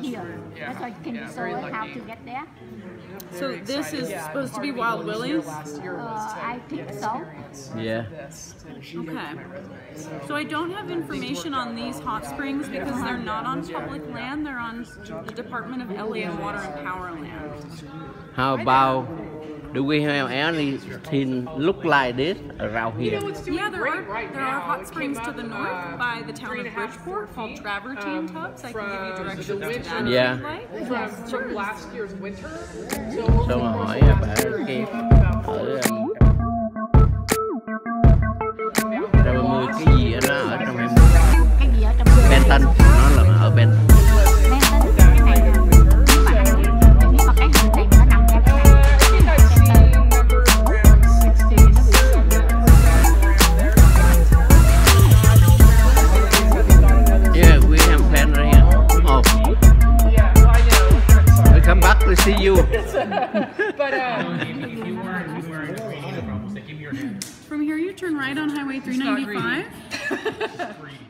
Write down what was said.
here. That's why can you yeah, show us how to get there? So this is Yeah, supposed to be Wild the goal this year Willie's? Last year was Uh, I think so. Yeah. Okay. So So I don't have information on these hot springs because they're not on public land. They're on the Department of LA Water and Power land. How about do we have anything look like this around You here? know, it's doing Yeah, there great are right there now. are hot springs to the north uh, by the town of Bridgeport called Travertine um, Tubs. I can give you directions to that if Yeah. from, last year's winter. Last year, kia about four ở trăm mươi cái gì đó ở trong em Cái gì ở trong Benton you But um, If you weren't, if you weren't creating the problems, like give me your hand. From here, you turn right on Highway 395. we need